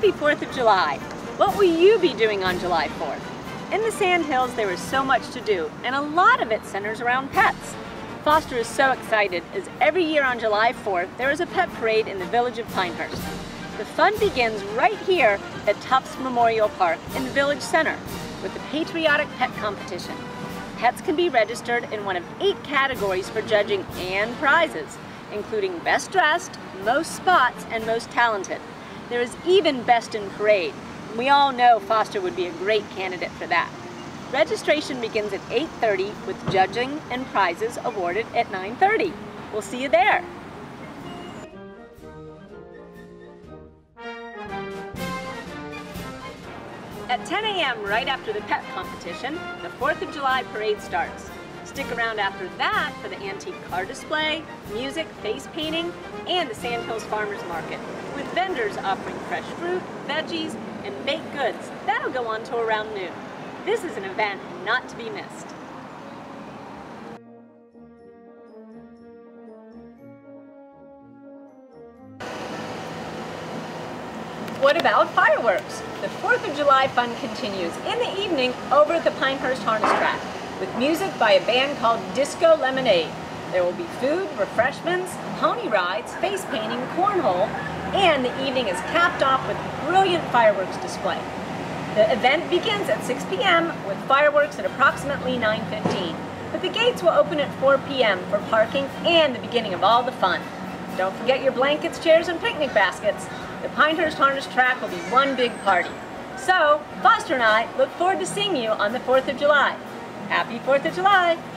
Happy 4th of July! What will you be doing on July 4th? In the Sandhills, there is so much to do, and a lot of it centers around pets. Foster is so excited as every year on July 4th, there is a pet parade in the village of Pinehurst. The fun begins right here at Tufts Memorial Park in the village center with the Patriotic Pet Competition. Pets can be registered in one of eight categories for judging and prizes, including Best Dressed, Most Spots, and Most Talented. There is even Best in Parade. We all know Foster would be a great candidate for that. Registration begins at 8.30 with judging and prizes awarded at 9.30. We'll see you there. At 10 a.m. right after the pet competition, the 4th of July parade starts. Stick around after that for the antique car display, music, face painting, and the Sandhills Farmers Market, with vendors offering fresh fruit, veggies, and baked goods. That'll go on till around noon. This is an event not to be missed. What about fireworks? The 4th of July fun continues in the evening over at the Pinehurst Harness Track with music by a band called Disco Lemonade. There will be food, refreshments, pony rides, face painting, cornhole, and the evening is capped off with a brilliant fireworks display. The event begins at 6 p.m. with fireworks at approximately 9.15, but the gates will open at 4 p.m. for parking and the beginning of all the fun. Don't forget your blankets, chairs, and picnic baskets. The Pinehurst Harness Track will be one big party. So, Foster and I look forward to seeing you on the 4th of July. Happy 4th of July!